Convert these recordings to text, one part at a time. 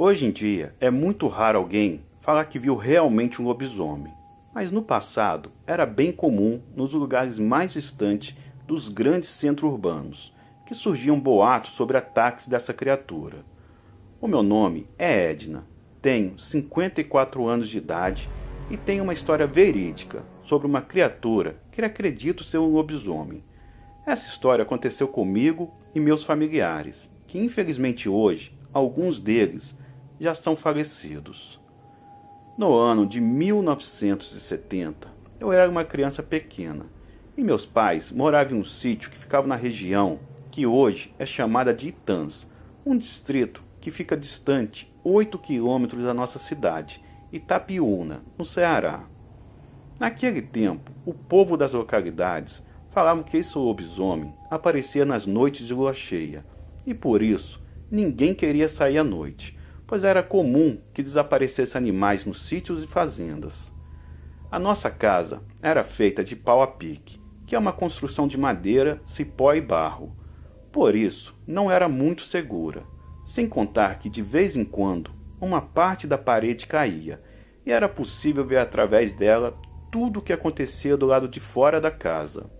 Hoje em dia é muito raro alguém falar que viu realmente um lobisomem, mas no passado era bem comum nos lugares mais distantes dos grandes centros urbanos que surgiam boatos sobre ataques dessa criatura. O meu nome é Edna, tenho 54 anos de idade e tenho uma história verídica sobre uma criatura que acredito ser um lobisomem. Essa história aconteceu comigo e meus familiares, que infelizmente hoje alguns deles já são falecidos. No ano de 1970, eu era uma criança pequena e meus pais moravam em um sítio que ficava na região que hoje é chamada de Itãs, um distrito que fica distante 8 quilômetros da nossa cidade, Itapiúna, no Ceará. Naquele tempo, o povo das localidades falavam que esse lobisomem aparecia nas noites de lua cheia, e por isso ninguém queria sair à noite, pois era comum que desaparecessem animais nos sítios e fazendas. A nossa casa era feita de pau a pique, que é uma construção de madeira, cipó e barro. Por isso, não era muito segura, sem contar que de vez em quando uma parte da parede caía e era possível ver através dela tudo o que acontecia do lado de fora da casa.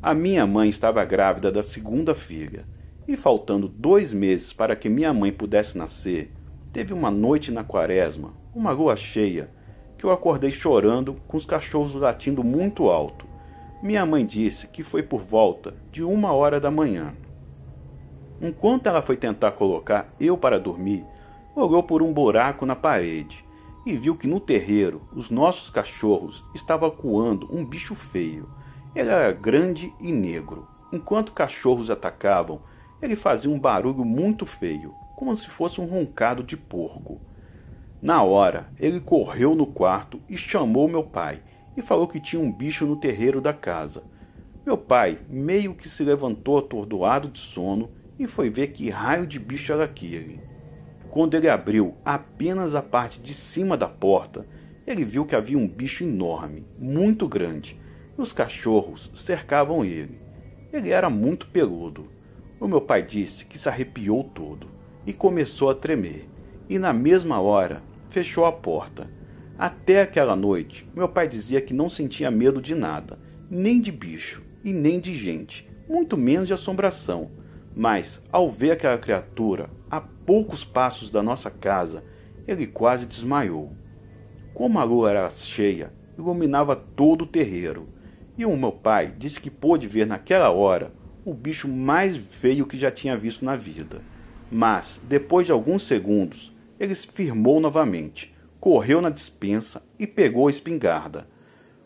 A minha mãe estava grávida da segunda filha e, faltando dois meses para que minha mãe pudesse nascer, teve uma noite na quaresma, uma lua cheia, que eu acordei chorando com os cachorros latindo muito alto. Minha mãe disse que foi por volta de uma hora da manhã. Enquanto ela foi tentar colocar eu para dormir, olhou por um buraco na parede e viu que no terreiro os nossos cachorros estavam coando um bicho feio. Ele era grande e negro. Enquanto cachorros atacavam, ele fazia um barulho muito feio, como se fosse um roncado de porco. Na hora, ele correu no quarto e chamou meu pai e falou que tinha um bicho no terreiro da casa. Meu pai meio que se levantou atordoado de sono e foi ver que raio de bicho era aquele. Quando ele abriu apenas a parte de cima da porta, ele viu que havia um bicho enorme, muito grande, e os cachorros cercavam ele. Ele era muito peludo. O meu pai disse que se arrepiou todo e começou a tremer, e na mesma hora fechou a porta. Até aquela noite, meu pai dizia que não sentia medo de nada, nem de bicho e nem de gente, muito menos de assombração. Mas, ao ver aquela criatura a poucos passos da nossa casa, ele quase desmaiou. Como a lua era cheia, iluminava todo o terreiro, e o meu pai disse que pôde ver naquela hora o bicho mais feio que já tinha visto na vida. Mas, depois de alguns segundos, ele se firmou novamente, correu na despensa e pegou a espingarda.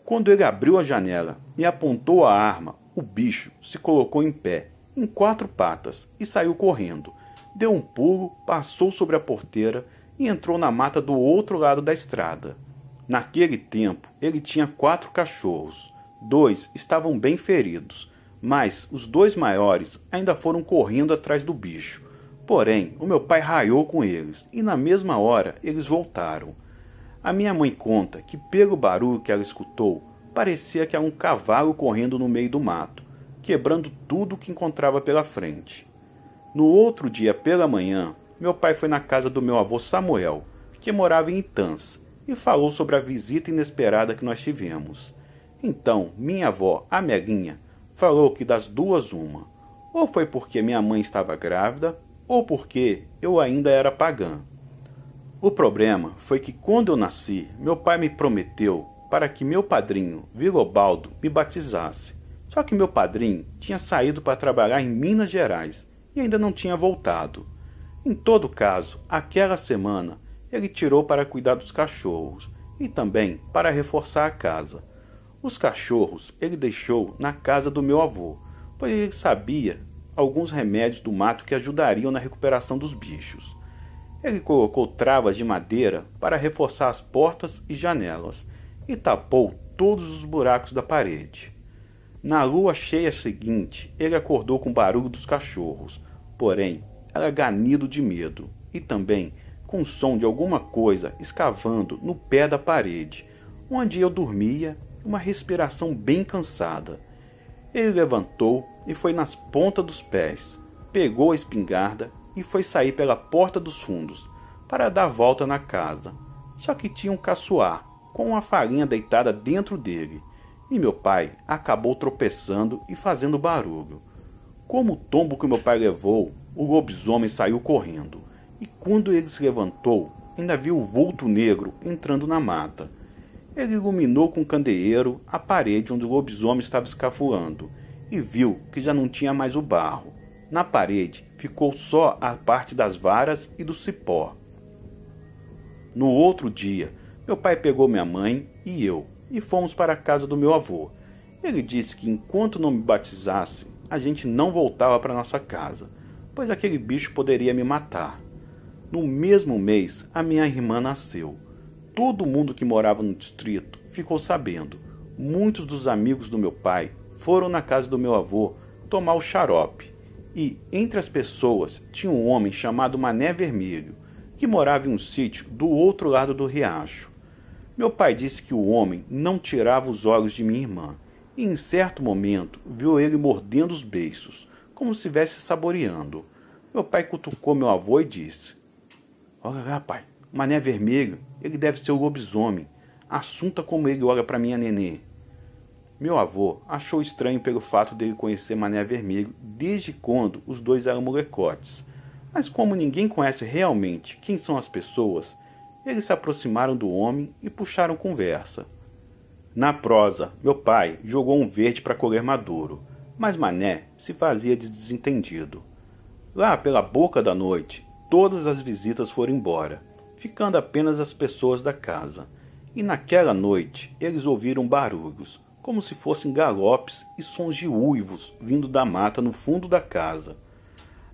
Quando ele abriu a janela e apontou a arma, o bicho se colocou em pé, em quatro patas, e saiu correndo. Deu um pulo, passou sobre a porteira e entrou na mata do outro lado da estrada. Naquele tempo, ele tinha quatro cachorros. Dois estavam bem feridos, mas os dois maiores ainda foram correndo atrás do bicho. Porém, o meu pai raiou com eles e na mesma hora eles voltaram. A minha mãe conta que, pelo barulho que ela escutou, parecia que era um cavalo correndo no meio do mato, quebrando tudo que encontrava pela frente. No outro dia pela manhã, meu pai foi na casa do meu avô Samuel, que morava em Itãs, e falou sobre a visita inesperada que nós tivemos. Então, minha avó, a Melinha, falou que das duas uma, ou foi porque minha mãe estava grávida, ou porque eu ainda era pagã. O problema foi que quando eu nasci, meu pai me prometeu para que meu padrinho, Vilobaldo, me batizasse. Só que meu padrinho tinha saído para trabalhar em Minas Gerais e ainda não tinha voltado. Em todo caso, aquela semana ele tirou para cuidar dos cachorros e também para reforçar a casa. Os cachorros ele deixou na casa do meu avô, pois ele sabia alguns remédios do mato que ajudariam na recuperação dos bichos. Ele colocou travas de madeira para reforçar as portas e janelas e tapou todos os buracos da parede. Na lua cheia seguinte, ele acordou com o barulho dos cachorros, porém era ganido de medo e também com o som de alguma coisa escavando no pé da parede, onde eu dormia, uma respiração bem cansada. Ele levantou e foi nas pontas dos pés, pegou a espingarda e foi sair pela porta dos fundos, para dar volta na casa. Só que tinha um caçoar, com uma farinha deitada dentro dele, e meu pai acabou tropeçando e fazendo barulho. Como o tombo que meu pai levou, o lobisomem saiu correndo, e quando ele se levantou, ainda viu o vulto negro entrando na mata. Ele iluminou com um candeeiro a parede onde o lobisomem estava escafuando e viu que já não tinha mais o barro. Na parede ficou só a parte das varas e do cipó. No outro dia, meu pai pegou minha mãe e eu e fomos para a casa do meu avô. Ele disse que enquanto não me batizasse, a gente não voltava para nossa casa, pois aquele bicho poderia me matar. No mesmo mês, a minha irmã nasceu. Todo mundo que morava no distrito ficou sabendo. Muitos dos amigos do meu pai foram na casa do meu avô tomar o xarope. E entre as pessoas tinha um homem chamado Mané Vermelho, que morava em um sítio do outro lado do riacho. Meu pai disse que o homem não tirava os olhos de minha irmã, e em certo momento viu ele mordendo os beiços, como se estivesse saboreando. Meu pai cutucou meu avô e disse: Olha lá, pai, mané vermelho, ele deve ser o lobisomem. Assunta como ele olha para minha nenê. Meu avô achou estranho pelo fato dele conhecer Mané Vermelho desde quando os dois eram molecotes mas como ninguém conhece realmente quem são as pessoas, eles se aproximaram do homem e puxaram conversa. Na prosa, meu pai jogou um verde para colher maduro, mas Mané se fazia de desentendido. Lá pela boca da noite, todas as visitas foram embora, ficando apenas as pessoas da casa. E naquela noite eles ouviram barulhos, como se fossem galopes e sons de uivos vindo da mata no fundo da casa.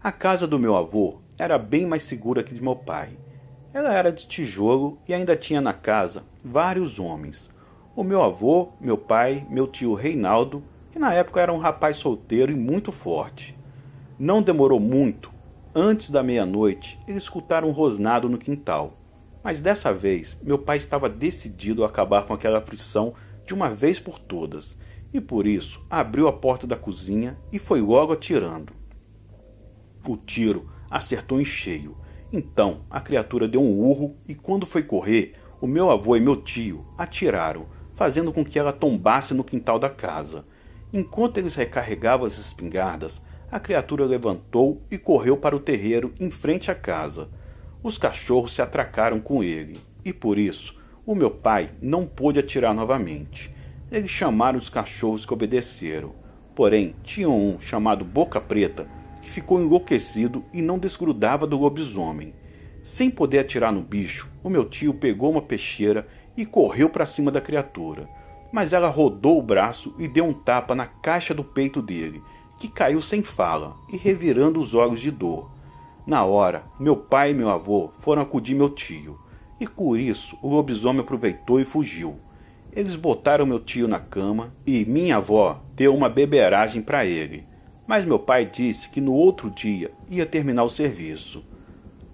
A casa do meu avô era bem mais segura que de meu pai. Ela era de tijolo e ainda tinha na casa vários homens. O meu avô, meu pai, meu tio Reinaldo, que na época era um rapaz solteiro e muito forte. Não demorou muito. Antes da meia-noite, eles escutaram um rosnado no quintal. Mas dessa vez, meu pai estava decidido a acabar com aquela aflição de uma vez por todas, e por isso abriu a porta da cozinha e foi logo atirando. O tiro acertou em cheio. Então a criatura deu um urro e, quando foi correr, o meu avô e meu tio atiraram, fazendo com que ela tombasse no quintal da casa. Enquanto eles recarregavam as espingardas, a criatura levantou e correu para o terreiro em frente à casa. Os cachorros se atracaram com ele, e por isso o meu pai não pôde atirar novamente. Eles chamaram os cachorros que obedeceram. Porém, tinha um chamado Boca Preta que ficou enlouquecido e não desgrudava do lobisomem. Sem poder atirar no bicho, o meu tio pegou uma peixeira e correu para cima da criatura. Mas ela rodou o braço e deu um tapa na caixa do peito dele, que caiu sem fala e revirando os olhos de dor. Na hora, meu pai e meu avô foram acudir meu tio, e por isso o lobisomem aproveitou e fugiu. Eles botaram meu tio na cama e minha avó deu uma beberagem para ele mas meu pai disse que no outro dia ia terminar o serviço.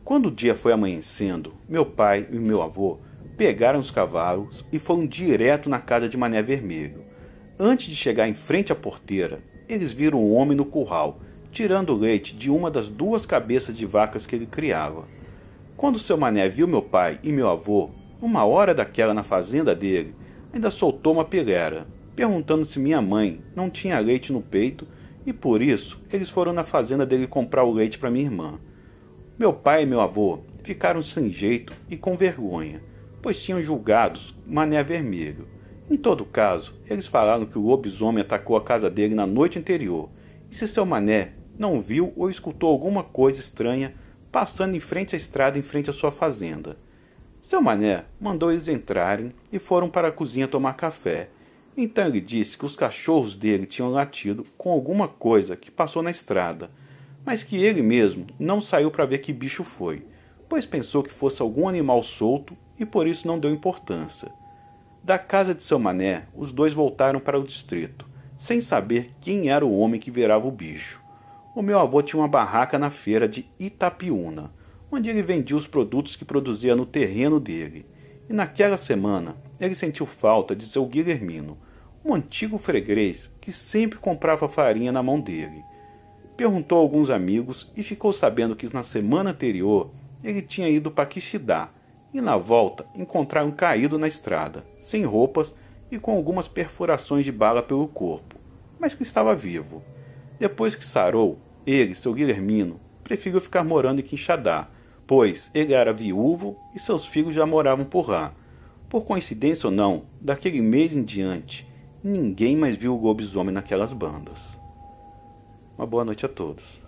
Quando o dia foi amanhecendo, meu pai e meu avô pegaram os cavalos e foram direto na casa de Mané Vermelho. Antes de chegar em frente à porteira, eles viram um homem no curral, tirando leite de uma das duas cabeças de vacas que ele criava. Quando seu Mané viu meu pai e meu avô, uma hora daquela na fazenda dele, ainda soltou uma pilera, perguntando se minha mãe não tinha leite no peito e por isso eles foram na fazenda dele comprar o leite para minha irmã. Meu pai e meu avô ficaram sem jeito e com vergonha, pois tinham julgados Mané Vermelho. Em todo caso, eles falaram que o lobisomem atacou a casa dele na noite anterior, e se seu Mané não viu ou escutou alguma coisa estranha passando em frente à estrada em frente à sua fazenda. Seu Mané mandou eles entrarem e foram para a cozinha tomar café, então ele disse que os cachorros dele tinham latido com alguma coisa que passou na estrada, mas que ele mesmo não saiu para ver que bicho foi, pois pensou que fosse algum animal solto e por isso não deu importância. Da casa de seu mané, os dois voltaram para o distrito, sem saber quem era o homem que virava o bicho. O meu avô tinha uma barraca na feira de Itapiúna, onde ele vendia os produtos que produzia no terreno dele. E naquela semana ele sentiu falta de seu Guilhermino, um antigo freguês que sempre comprava farinha na mão dele. Perguntou a alguns amigos e ficou sabendo que na semana anterior ele tinha ido para Quixidá e na volta encontraram caído na estrada, sem roupas e com algumas perfurações de bala pelo corpo, mas que estava vivo. Depois que sarou, ele, seu Guilhermino, preferiu ficar morando em Quixadá, pois ele era viúvo e seus filhos já moravam por lá. Por coincidência ou não, daquele mês em diante, ninguém mais viu o lobisomem naquelas bandas. Uma boa noite a todos.